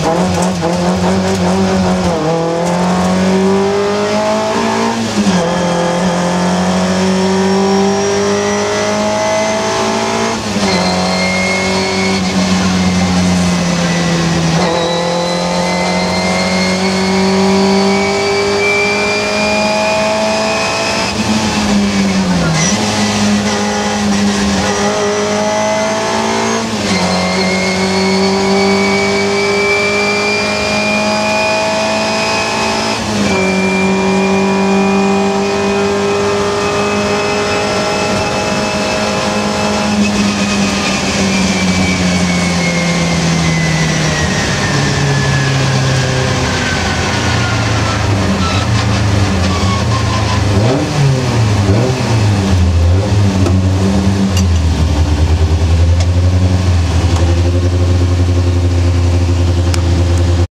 Bye.